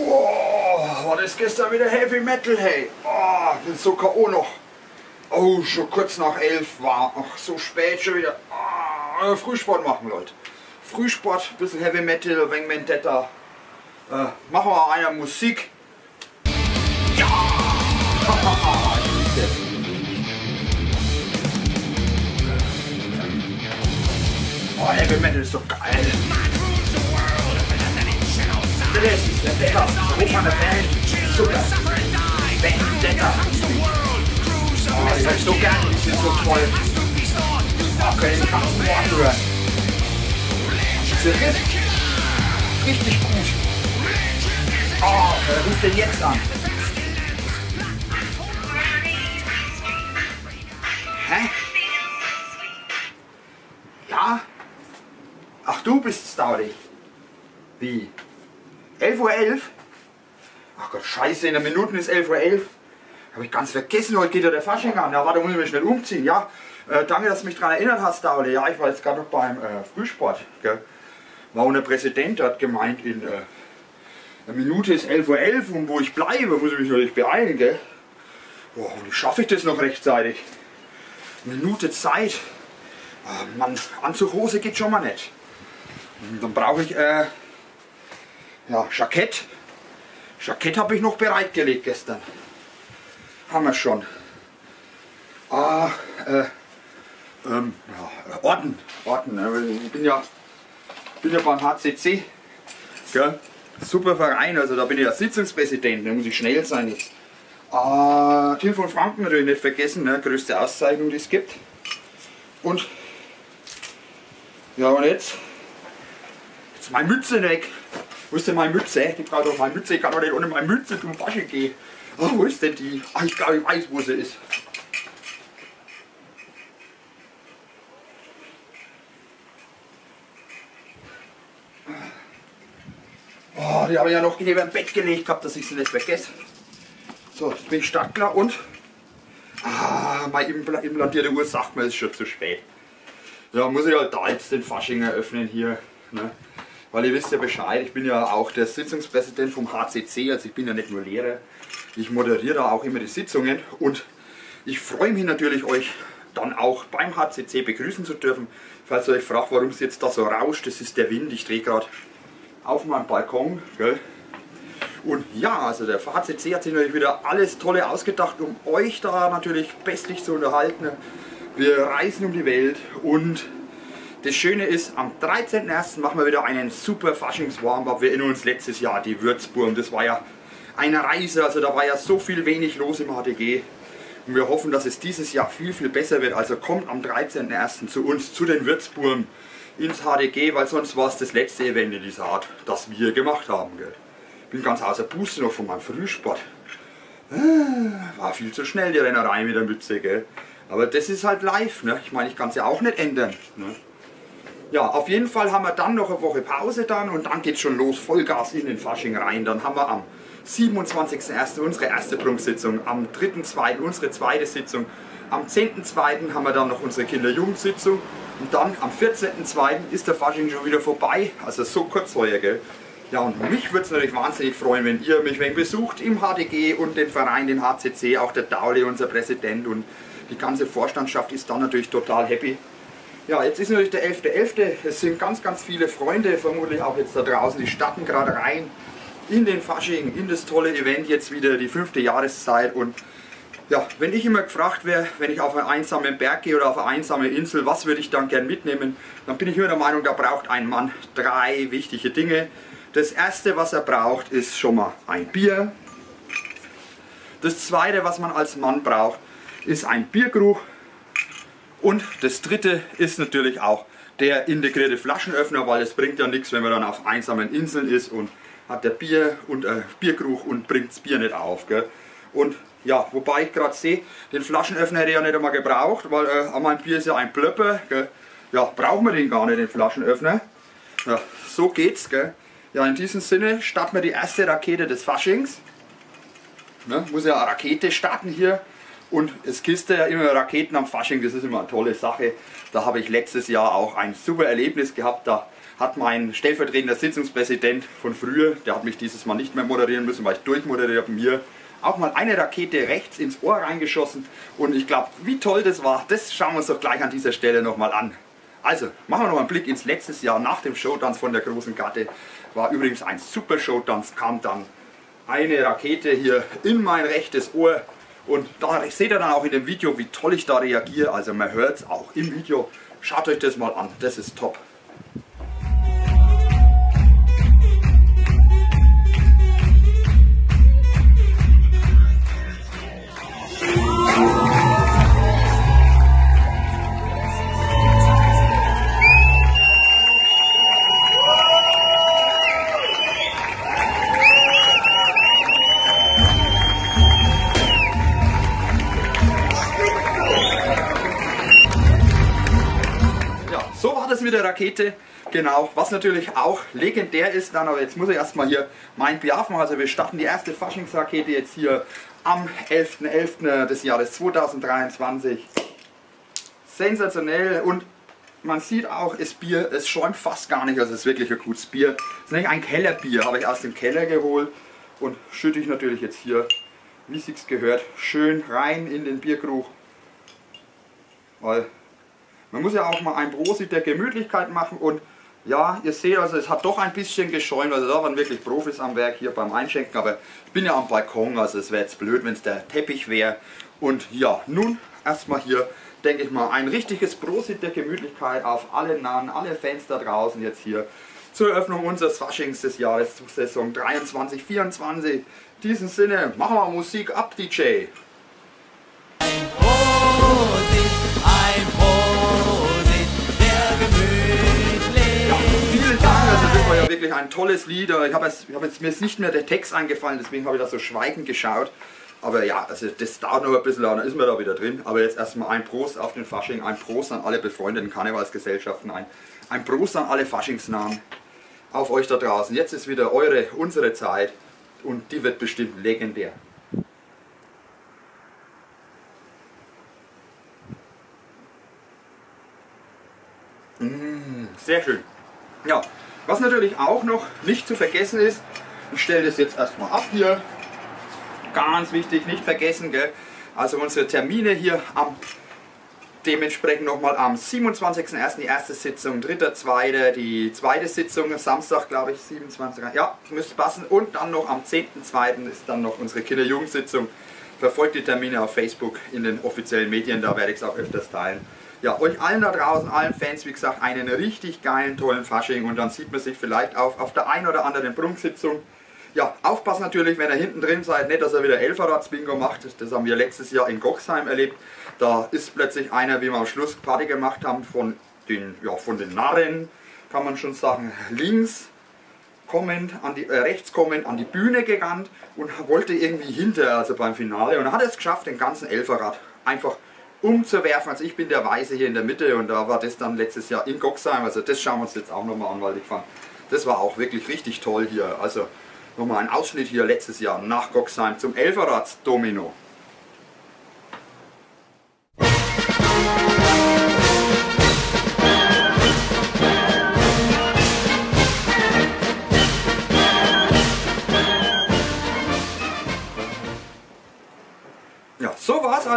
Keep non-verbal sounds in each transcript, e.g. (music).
Oh, war das gestern wieder Heavy Metal, hey. Oh, bin so K.O. noch. Oh, schon kurz nach elf war. Ach, so spät schon wieder. Oh, Frühsport machen, Leute. Frühsport, bisschen Heavy Metal, wenig Vendetta. Äh, machen wir einer Musik. Ja! (laughs) Oh, Heavy Metal ist so geil. Das ist der Bäcker. Ruf an der Band. Super. Vendetta. Oh, ich hab so gerne, die sind so toll. Oh, können ganzen Worte hören. Riff. Richtig gut. Oh, wer ruft denn jetzt an? Hä? Ja? Ach, du bist Staudy. Wie? 11.11 Uhr? Ach Gott, scheiße, in der Minute ist 11.11 Uhr. Habe ich ganz vergessen, heute geht ja der Fasching an. Ja, warte, muss ich mich schnell umziehen. Ja, äh, danke, dass du mich daran erinnert hast, Daule. Ja, ich war jetzt gerade noch beim äh, Frühsport. Gell? War unser Präsident, der hat gemeint, in äh, einer Minute ist 11.11 Uhr und wo ich bleibe, muss ich mich natürlich beeilen. Gell? Boah, wie schaffe ich das noch rechtzeitig? Minute Zeit. Ah, Mann, Anzug, geht schon mal nicht. Dann brauche ich äh, ja, Jackett. Jackett habe ich noch bereitgelegt gestern. Haben wir schon. Ah, äh, ähm, ja, Orden. Orden. ne? Ich bin ja, bin ja beim HCC. Gell? Super Verein, also da bin ich ja Sitzungspräsident, da muss ich schnell sein jetzt. Ah, Team von Franken natürlich nicht vergessen, ne? größte Auszeichnung, die es gibt. Und ja, und jetzt? Jetzt meine Mütze weg. Wo ist denn meine Mütze? Ich brauche doch meine Mütze. Ich kann doch nicht ohne meine Mütze zum Fasche gehen. Oh, wo ist denn die? Ah, ich glaube, ich weiß, wo sie ist. Oh, die habe ich ja noch neben dem Bett gelegt gehabt, dass ich sie nicht vergesse. So, jetzt bin ich startklar und. Ah, meine impla- implantierte Uhr sagt mir, es ist schon zu spät. Ja, muss ich halt da jetzt den Fasching eröffnen hier. Ne? Weil ihr wisst ja Bescheid, ich bin ja auch der Sitzungspräsident vom HCC, also ich bin ja nicht nur Lehrer. Ich moderiere da auch immer die Sitzungen und ich freue mich natürlich, euch dann auch beim HCC begrüßen zu dürfen. Falls ihr euch fragt, warum es jetzt da so rauscht, das ist der Wind. Ich drehe gerade auf meinem Balkon. Gell? Und ja, also der HCC hat sich natürlich wieder alles Tolle ausgedacht, um euch da natürlich bestlich zu unterhalten. Wir reisen um die Welt und das Schöne ist, am 13.01. machen wir wieder einen super Faschings-Warm-Up. Wir erinnern uns letztes Jahr, die Würzburg, das war ja eine Reise, also da war ja so viel wenig los im HDG. Und wir hoffen, dass es dieses Jahr viel, viel besser wird. Also kommt am 13.01. zu uns, zu den Würzburgen ins HDG, weil sonst war es das letzte Event in dieser Art, das wir gemacht haben. Gell. Bin ganz außer Puste noch von meinem Frühsport. Ah, War viel zu schnell die Rennerei mit der Mütze, gell. Aber das ist halt live, ne? Ich meine, ich kann es ja auch nicht ändern. Ne? Ja, auf jeden Fall haben wir dann noch eine Woche Pause dann und dann geht schon los, Vollgas in den Fasching rein. Dann haben wir am 27.01. unsere erste Prunksitzung, am 3.2. unsere zweite Sitzung, am 10.2. haben wir dann noch unsere Kinder-Jugendsitzung und dann am 14.2. ist der Fasching schon wieder vorbei. Also so kurz heuer, gell? Ja, und mich würde es natürlich wahnsinnig freuen, wenn ihr mich wenn besucht im HDG und den Verein, den HCC, auch der Daule, unser Präsident und die ganze Vorstandschaft ist dann natürlich total happy. Ja, jetzt ist natürlich der 11.11. Es sind ganz, ganz viele Freunde, vermutlich auch jetzt da draußen, die starten gerade rein in den Fasching, in das tolle Event jetzt wieder, die fünfte Jahreszeit. Und ja, wenn ich immer gefragt wäre, wenn ich auf einen einsamen Berg gehe oder auf eine einsame Insel, was würde ich dann gern mitnehmen, dann bin ich immer der Meinung, da braucht ein Mann drei wichtige Dinge. Das erste, was er braucht, ist schon mal ein Bier. Das zweite, was man als Mann braucht, ist ein Biergeruch. Und das dritte ist natürlich auch der integrierte Flaschenöffner, weil es bringt ja nichts, wenn man dann auf einsamen Inseln ist und hat der Bier und äh, Biergeruch und bringt das Bier nicht auf. Gell? Und ja, wobei ich gerade sehe, den Flaschenöffner hätte ich ja nicht einmal gebraucht, weil äh, an meinem Bier ist ja ein Plöpper. Ja, brauchen wir den gar nicht, den Flaschenöffner. Ja, so geht's. Gell? Ja, in diesem Sinne starten wir die erste Rakete des Faschings. Ne, muss ja eine Rakete starten hier. Und es kiste ja immer Raketen am Fasching, das ist immer eine tolle Sache. Da habe ich letztes Jahr auch ein super Erlebnis gehabt. Da hat mein stellvertretender Sitzungspräsident von früher, der hat mich dieses Mal nicht mehr moderieren müssen, weil ich durchmoderiert habe, mir auch mal eine Rakete rechts ins Ohr reingeschossen. Und ich glaube, wie toll das war, das schauen wir uns doch gleich an dieser Stelle nochmal an. Also, machen wir noch einen Blick ins letzte Jahr nach dem Showdance von der großen Gatte. War übrigens ein super Showdance, kam dann eine Rakete hier in mein rechtes Ohr. Und da seht ihr dann auch in dem Video, wie toll ich da reagiere. Also man hört es auch im Video. Schaut euch das mal an, das ist top. Rakete. Genau, was natürlich auch legendär ist, dann aber jetzt muss ich erstmal hier mein Piaf machen. Also wir starten die erste Faschingsrakete jetzt hier am 11.11. .11. des Jahres 2023. Sensationell und man sieht auch, das Bier, es schäumt fast gar nicht, also es ist wirklich ein gutes Bier. Es ist nämlich ein Kellerbier, habe ich aus dem Keller geholt und schütte ich natürlich jetzt hier, wie es sich gehört, schön rein in den Bierkrug. Weil man muss ja auch mal ein Prosit der Gemütlichkeit machen und ja, ihr seht also, es hat doch ein bisschen geschäumt, also da waren wirklich Profis am Werk hier beim Einschenken, aber ich bin ja am Balkon, also es wäre jetzt blöd, wenn es der Teppich wäre. Und ja, nun erstmal hier, denke ich mal, ein richtiges Prosit der Gemütlichkeit auf alle Nahen, alle Fans da draußen jetzt hier zur Eröffnung unseres Faschings des Jahres Saison 23, 24. In diesem Sinne, machen wir Musik ab, DJ. War ja wirklich ein tolles Lied. Ich habe hab jetzt, mir ist nicht mehr der Text eingefallen, deswegen habe ich da so schweigend geschaut. Aber ja, also das dauert noch ein bisschen, dann ist man da wieder drin. Aber jetzt erstmal ein Prost auf den Fasching, ein Prost an alle befreundeten Karnevalsgesellschaften, ein, ein Prost an alle Faschingsnamen auf euch da draußen. Jetzt ist wieder eure, unsere Zeit und die wird bestimmt legendär. Mmh, sehr schön. Ja, was natürlich auch noch nicht zu vergessen ist, ich stelle das jetzt erstmal ab hier, ganz wichtig, nicht vergessen, gell? also unsere Termine hier am dementsprechend nochmal am 27.01. die erste Sitzung, 3.02. die zweite Sitzung, Samstag glaube ich, 27. Ja, müsste passen. Und dann noch am 10.02. ist dann noch unsere Kinder-Jugendsitzung. Verfolgt die Termine auf Facebook in den offiziellen Medien, da werde ich es auch öfters teilen ja, euch allen da draußen, allen Fans, wie gesagt, einen richtig geilen, tollen Fasching und dann sieht man sich vielleicht auf, auf der einen oder anderen Prunksitzung. Ja, aufpassen natürlich, wenn ihr hinten drin seid, nicht, dass er wieder Elferrats-Bingo macht. Das haben wir letztes Jahr in Goxheim erlebt. Da ist plötzlich einer, wie wir am Schluss Party gemacht haben, von den, ja, von den Narren, kann man schon sagen, links kommend, an die, äh, rechts kommend an die Bühne gerannt und wollte irgendwie hinter, also beim Finale. Und er hat es geschafft, den ganzen Elferrad einfach umzuwerfen. Also ich bin der Weiße hier in der Mitte und da war das dann letztes Jahr in Goxheim. Also das schauen wir uns jetzt auch nochmal an, weil ich fand, das war auch wirklich richtig toll hier. Also nochmal ein Ausschnitt hier letztes Jahr nach Goxheim zum Elferrad-Domino. So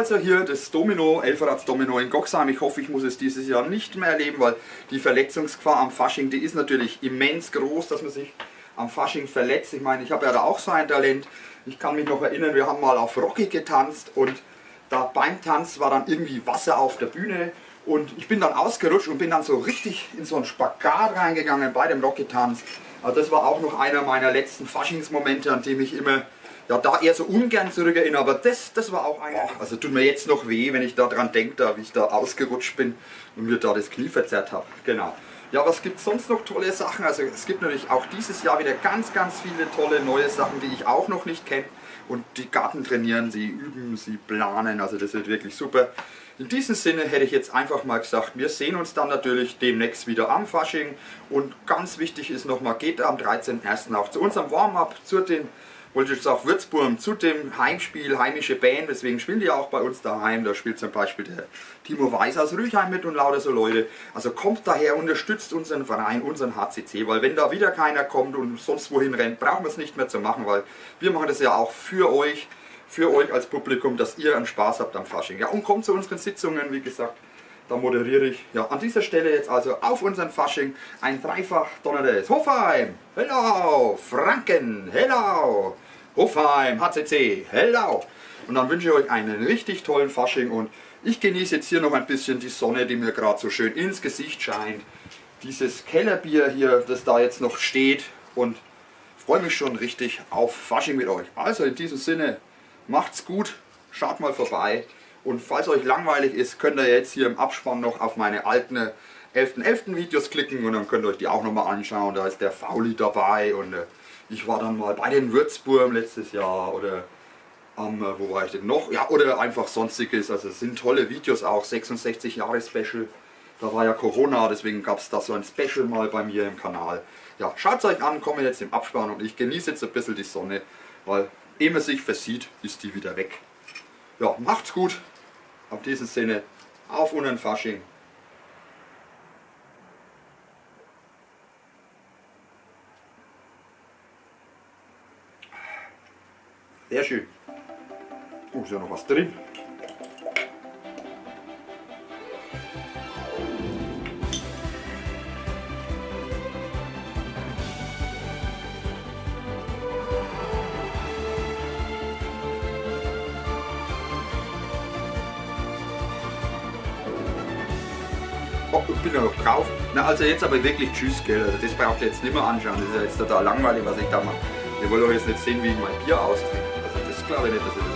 also hier, das Domino, Elferrats Domino in Goxheim. Ich hoffe, ich muss es dieses Jahr nicht mehr erleben, weil die Verletzungsgefahr am Fasching, die ist natürlich immens groß, dass man sich am Fasching verletzt. Ich meine, ich habe ja da auch so ein Talent. Ich kann mich noch erinnern, wir haben mal auf Rocky getanzt und da beim Tanz war dann irgendwie Wasser auf der Bühne und ich bin dann ausgerutscht und bin dann so richtig in so einen Spagat reingegangen bei dem Rocky-Tanz. Also das war auch noch einer meiner letzten Faschingsmomente, an dem ich immer ja, da eher so ungern zurückerinnere, aber das, das war auch ein. Also tut mir jetzt noch weh, wenn ich daran denke, da, wie ich da ausgerutscht bin und mir da das Knie verzerrt habe. Genau. Ja, was gibt es sonst noch tolle Sachen? Also es gibt natürlich auch dieses Jahr wieder ganz, ganz viele tolle neue Sachen, die ich auch noch nicht kenne. Und die Garten trainieren, sie üben, sie planen, also das wird wirklich super. In diesem Sinne hätte ich jetzt einfach mal gesagt, wir sehen uns dann natürlich demnächst wieder am Fasching. Und ganz wichtig ist nochmal, geht am 13.01. auch zu unserem Warm-up, zu den wollte jetzt auch Würzburg zu dem Heimspiel, heimische Band, deswegen spielen die auch bei uns daheim. Da spielt zum Beispiel der Timo Weiß aus Rüchheim mit und lauter so Leute. Also kommt daher, unterstützt unseren Verein, unseren HCC, weil wenn da wieder keiner kommt und sonst wohin rennt, brauchen wir es nicht mehr zu machen, weil wir machen das ja auch für euch, für euch als Publikum, dass ihr einen Spaß habt am Fasching. Ja, und kommt zu unseren Sitzungen, wie gesagt. Da moderiere ich. Ja, an dieser Stelle jetzt also auf unseren Fasching ein dreifach donnertes Hofheim, hello, Franken, hello, Hofheim, HCC, hello. Und dann wünsche ich euch einen richtig tollen Fasching und ich genieße jetzt hier noch ein bisschen die Sonne, die mir gerade so schön ins Gesicht scheint. Dieses Kellerbier hier, das da jetzt noch steht und freue mich schon richtig auf Fasching mit euch. Also in diesem Sinne, macht's gut, schaut mal vorbei. Und falls euch langweilig ist, könnt ihr jetzt hier im Abspann noch auf meine alten 11.11. .11. Videos klicken und dann könnt ihr euch die auch nochmal anschauen. Da ist der Fauli dabei und äh, ich war dann mal bei den Würzburm letztes Jahr oder ähm, wo war ich denn noch? Ja, oder einfach sonstiges. Also es sind tolle Videos auch, 66 Jahre Special. Da war ja Corona, deswegen gab es da so ein Special mal bei mir im Kanal. Ja, schaut euch an, komme jetzt im Abspann und ich genieße jetzt ein bisschen die Sonne, weil ehe man sich versieht, ist die wieder weg. Ja, macht's gut. Auf diesem Sinne, auf und ein Fasching. Sehr schön. Oh, ist ja noch was drin. Bin ja noch drauf. Na, also jetzt aber wirklich Tschüss, gell. Also das braucht ihr jetzt nicht mehr anschauen. Das ist ja jetzt total langweilig, was ich da mache. Ihr wollt doch jetzt nicht sehen, wie ich mein Bier austrinke. Also das glaube ich nicht, dass ihr das